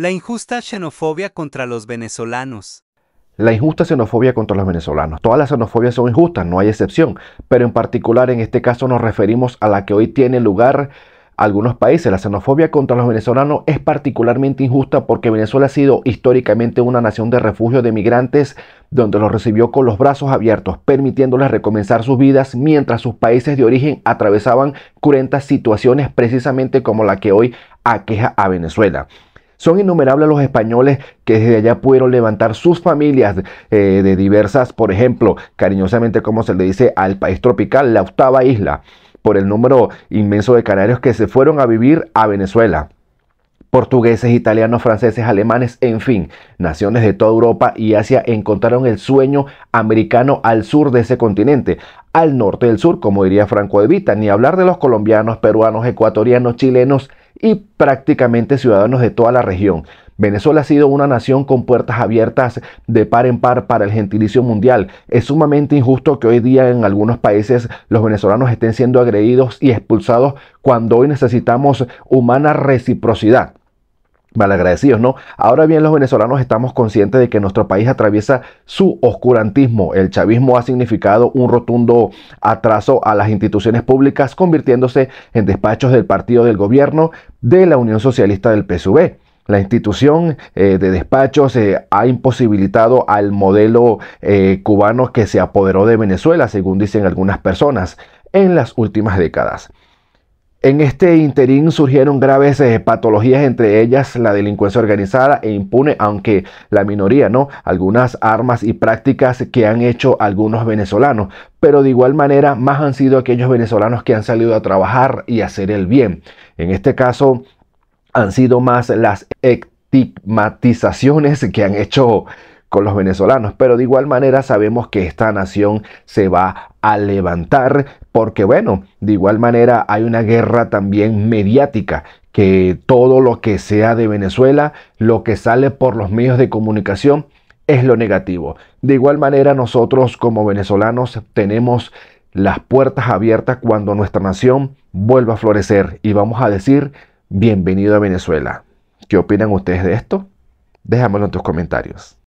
La injusta xenofobia contra los venezolanos. La injusta xenofobia contra los venezolanos. Todas las xenofobias son injustas, no hay excepción, pero en particular en este caso nos referimos a la que hoy tiene lugar algunos países. La xenofobia contra los venezolanos es particularmente injusta porque Venezuela ha sido históricamente una nación de refugio de migrantes donde los recibió con los brazos abiertos, permitiéndoles recomenzar sus vidas mientras sus países de origen atravesaban cruentas situaciones precisamente como la que hoy aqueja a Venezuela. Son innumerables los españoles que desde allá pudieron levantar sus familias eh, de diversas, por ejemplo, cariñosamente como se le dice al país tropical, la octava isla por el número inmenso de canarios que se fueron a vivir a Venezuela. Portugueses, italianos, franceses, alemanes, en fin, naciones de toda Europa y Asia encontraron el sueño americano al sur de ese continente, al norte del sur, como diría Franco de Vita, ni hablar de los colombianos, peruanos, ecuatorianos, chilenos y prácticamente ciudadanos de toda la región. Venezuela ha sido una nación con puertas abiertas de par en par para el gentilicio mundial. Es sumamente injusto que hoy día en algunos países los venezolanos estén siendo agredidos y expulsados cuando hoy necesitamos humana reciprocidad malagradecidos, ¿no? Ahora bien, los venezolanos estamos conscientes de que nuestro país atraviesa su oscurantismo. El chavismo ha significado un rotundo atraso a las instituciones públicas, convirtiéndose en despachos del partido del gobierno de la Unión Socialista del PSUV. La institución eh, de despachos eh, ha imposibilitado al modelo eh, cubano que se apoderó de Venezuela, según dicen algunas personas, en las últimas décadas. En este interín surgieron graves patologías, entre ellas la delincuencia organizada e impune, aunque la minoría, ¿no? Algunas armas y prácticas que han hecho algunos venezolanos, pero de igual manera más han sido aquellos venezolanos que han salido a trabajar y hacer el bien. En este caso, han sido más las estigmatizaciones que han hecho con los venezolanos, pero de igual manera sabemos que esta nación se va a levantar porque bueno, de igual manera hay una guerra también mediática que todo lo que sea de Venezuela, lo que sale por los medios de comunicación es lo negativo. De igual manera nosotros como venezolanos tenemos las puertas abiertas cuando nuestra nación vuelva a florecer y vamos a decir Bienvenido a Venezuela. ¿Qué opinan ustedes de esto? Déjamelo en tus comentarios.